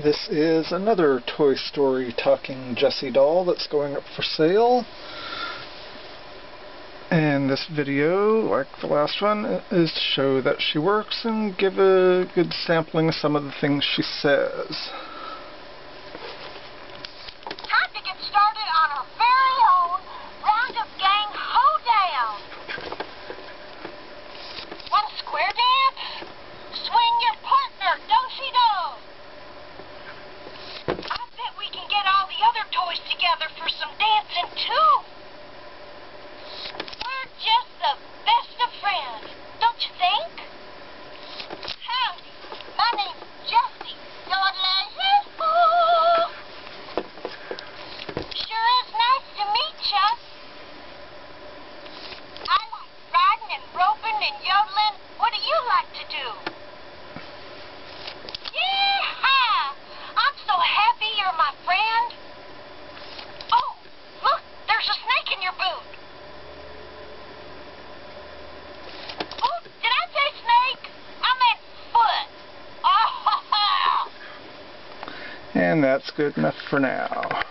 This is another Toy Story talking Jessie doll that's going up for sale. And this video, like the last one, is to show that she works and give a good sampling of some of the things she says. Together for some dancing, And that's good enough for now.